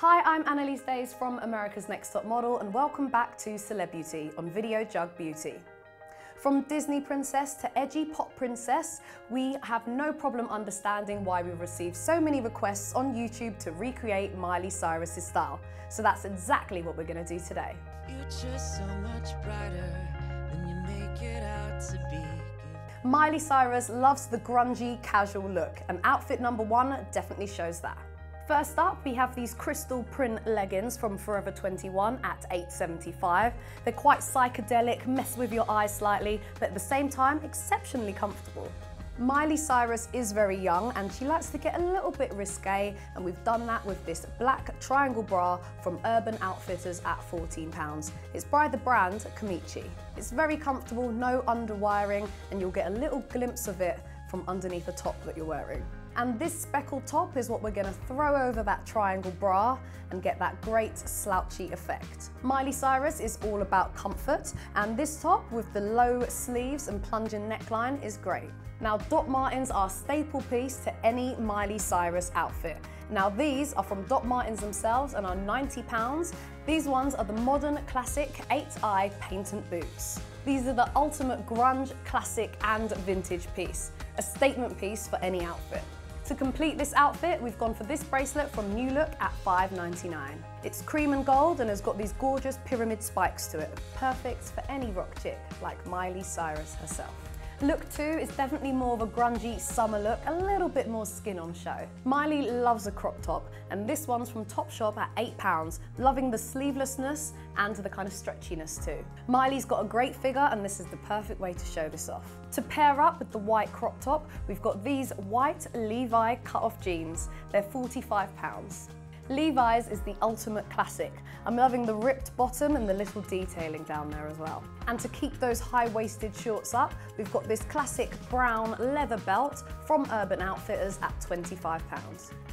Hi, I'm Annaliese Dayes from America's Next Top Model and welcome back to Celebeauty on Video Jug Beauty. From Disney princess to edgy pop princess, we have no problem understanding why we've received so many requests on YouTube to recreate Miley Cyrus's style. So that's exactly what we're going to do today. Miley Cyrus loves the grungy, casual look, and outfit number one definitely shows that. First up, we have these crystal print leggings from Forever 21 at $8.75. They're quite psychedelic, mess with your eyes slightly, but at the same time, exceptionally comfortable. Miley Cyrus is very young and she likes to get a little bit risque and we've done that with this black triangle bra from Urban Outfitters at £14. It's by the brand Kimchi. It's very comfortable, no underwiring and you'll get a little glimpse of it from underneath the top that you're wearing. And this speckled top is what we're gonna throw over that triangle bra and get that great slouchy effect. Miley Cyrus is all about comfort and this top with the low sleeves and plunging neckline is great. Now Doc Martens are a staple piece to any Miley Cyrus outfit. Now these are from Doc Martens themselves and are 90 pounds. These ones are the modern classic 8-eye patent boots. These are the ultimate grunge, classic and vintage piece. A statement piece for any outfit. To complete this outfit, we've gone for this bracelet from New Look at $5.99. It's cream and gold and has got these gorgeous pyramid spikes to it, perfect for any rock chick like Miley Cyrus herself. Look 2 is definitely more of a grungy summer look, a little bit more skin on show. Miley loves a crop top, and this one's from Topshop at £8, loving the sleevelessness and the kind of stretchiness too. Miley's got a great figure, and this is the perfect way to show this off. To pair up with the white crop top, we've got these white Levi cut-off jeans. They're £45. Levi's is the ultimate classic. I'm loving the ripped bottom and the little detailing down there as well. And to keep those high-waisted shorts up, we've got this classic brown leather belt from Urban Outfitters at £25.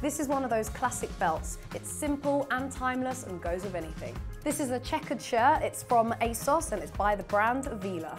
This is one of those classic belts. It's simple and timeless and goes with anything. This is a checkered shirt. It's from ASOS and it's by the brand Vila.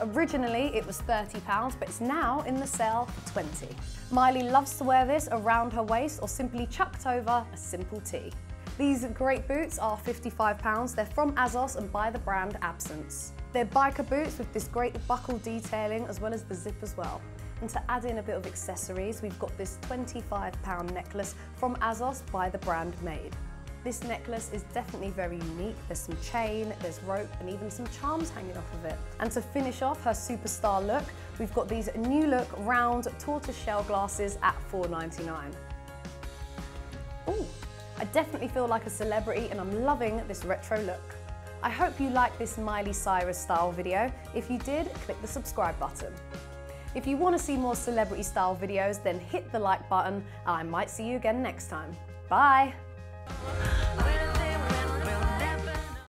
Originally it was £30, but it's now in the sale for 20 Miley loves to wear this around her waist or simply chucked over a simple tee. These great boots are £55. They're from ASOS and by the brand Absence. They're biker boots with this great buckle detailing as well as the zip as well. And to add in a bit of accessories, we've got this £25 necklace from ASOS by the brand Made. This necklace is definitely very unique. There's some chain, there's rope, and even some charms hanging off of it. And to finish off her superstar look, we've got these new look round tortoiseshell glasses at $4.99. Ooh, I definitely feel like a celebrity and I'm loving this retro look. I hope you liked this Miley Cyrus style video. If you did, click the subscribe button. If you want to see more celebrity style videos, then hit the like button and I might see you again next time. Bye! I